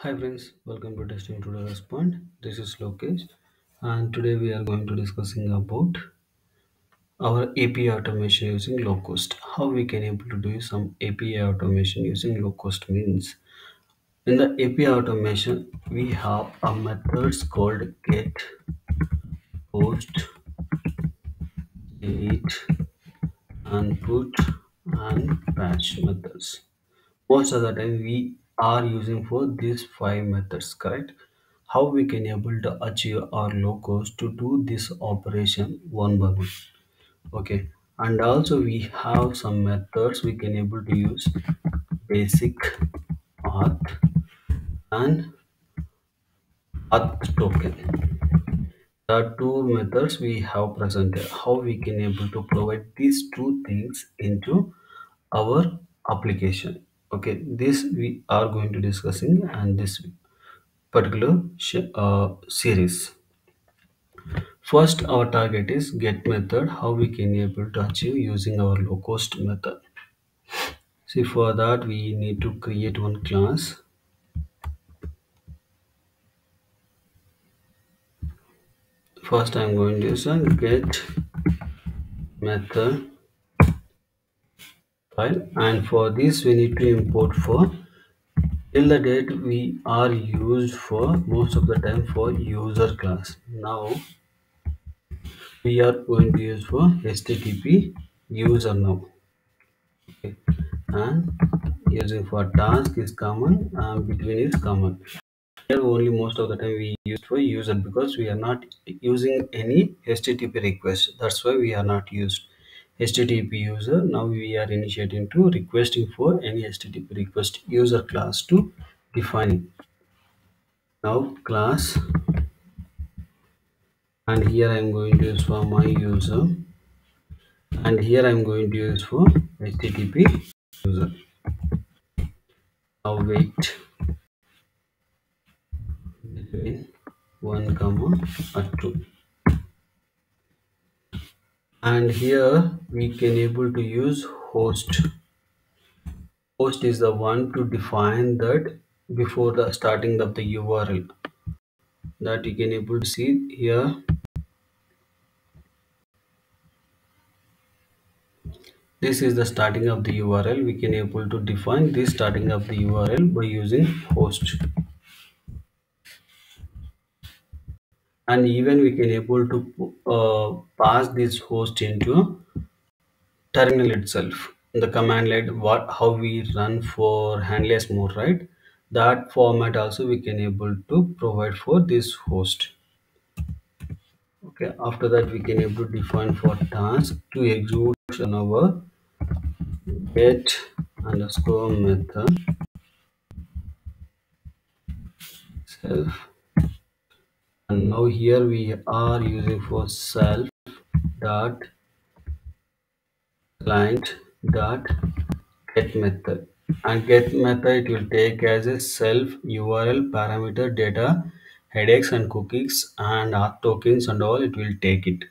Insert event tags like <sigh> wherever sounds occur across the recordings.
Hi friends, welcome to Testing Tutorialspoint. This is Lokesh and today we are going to discussing about our API automation using Locust. How we can able to do some API automation using Locust means in the API automation we have a methods called get, post, delete, and put and patch methods. most of the time we are using for these five methods correct? How we can able to achieve our Locust to do this operation one by one? Okay and also we have some methods we can able to use. Basic auth and auth token. The two methods we have presented how we can able to provide these two things into our application okay this we are going to discussing and this particular uh, series. First our target is get method how we can able to achieve using our Locust method. See for that we need to create one class. First i'm going to use a get method file. And for this we need to import for till the date we are used for most of the time for user class. Now we are going to use for http user now. Okay. and using for task is common and between is common. Here only most of the time we use for user because we are not using any http request. That's why we are not used http user. Now we are initiating to requesting for any http request user class to define now class. And here i'm going to use for my user. And here i'm going to use for http user. Now wait. Between 1 comma or 2 and here we can able to use host. Host is the one to define that before the starting of the url that you can able to see here. This is the starting of the url we can able to define this starting of the url by using host and even we can able to uh, pass this host into terminal itself. The command line what how we run for headless mode right? That format also we can able to provide for this host. Okay after that we can able to define for task to execute on our get underscore method. Self now here we are using for self dot client dot get method. And get method it will take as a self url parameter data headers and cookies and auth tokens and all it will take it.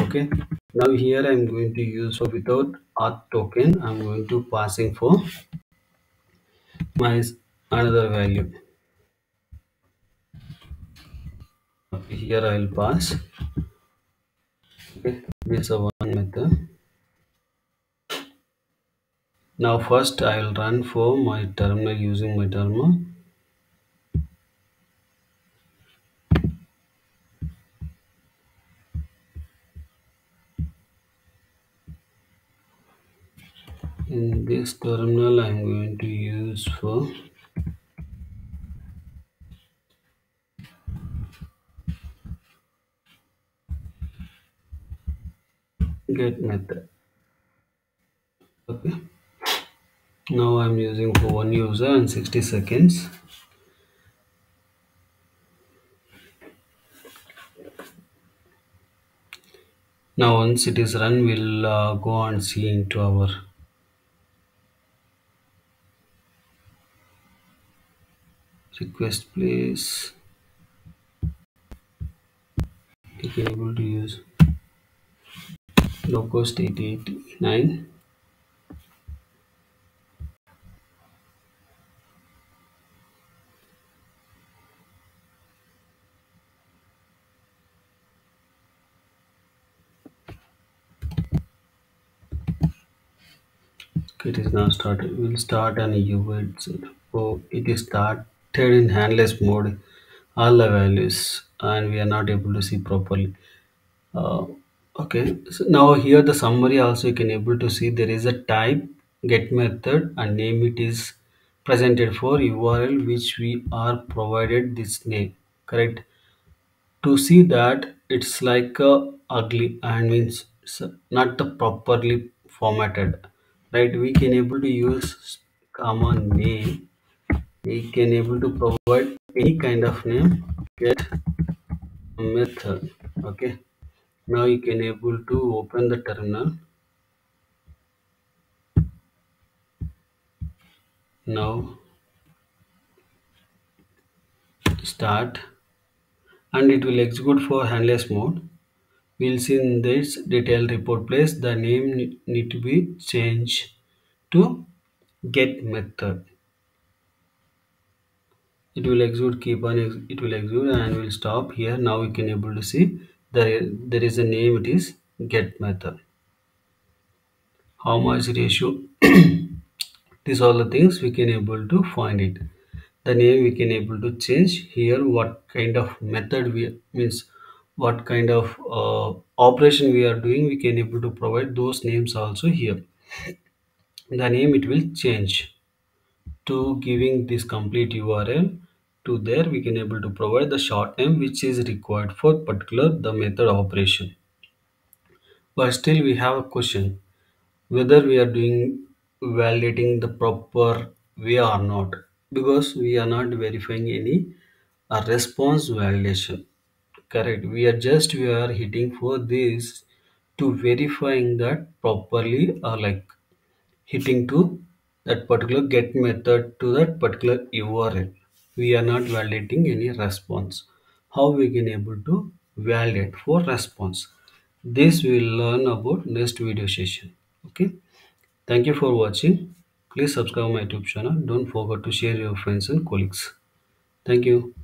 Okay? Now here i'm going to use for without auth token i'm going to passing for my another value okay, here i'll pass. Okay this is one method. Now first i will run for my terminal using my terminal in this terminal i'm going to use for get method. Okay. Now i'm using for one user and 60 seconds. Now once it is run we'll uh, go and see into our request place. You can able to use Locust 889 it is now started we'll start an UI so it is started in headless mode. All the values and we are not able to see properly. Uh, okay. So now here the summary also you can able to see there is a type get method and name it is presented for URL which we are provided this name. Correct to see that it's like a ugly and means not the properly formatted right we can able to use common name we can able to provide any kind of name get method okay now you can able to open the terminal. Now start. And it will execute for headless mode. We'll see in this detailed report place the name need to be changed to get method. It will execute keep on it will execute and will stop here. Now we can able to see there there is a name it is get method. How much ratio. <coughs> These are the things we can able to find it. The name we can able to change here what kind of method we means what kind of uh, operation we are doing we can able to provide those names also here. The name it will change. To giving this complete url to there we can able to provide the short name which is required for particular the method operation. But still we have a question whether we are doing validating the proper way or not because we are not verifying any uh, response validation. Correct. We are just we are hitting for this to verifying that properly or like hitting to that particular get method to that particular URL. We are not validating any response. How we can able to validate for response? This we will learn about next video session. Okay. Thank you for watching. Please subscribe my YouTube channel. Don't forget to share your friends and colleagues. Thank you.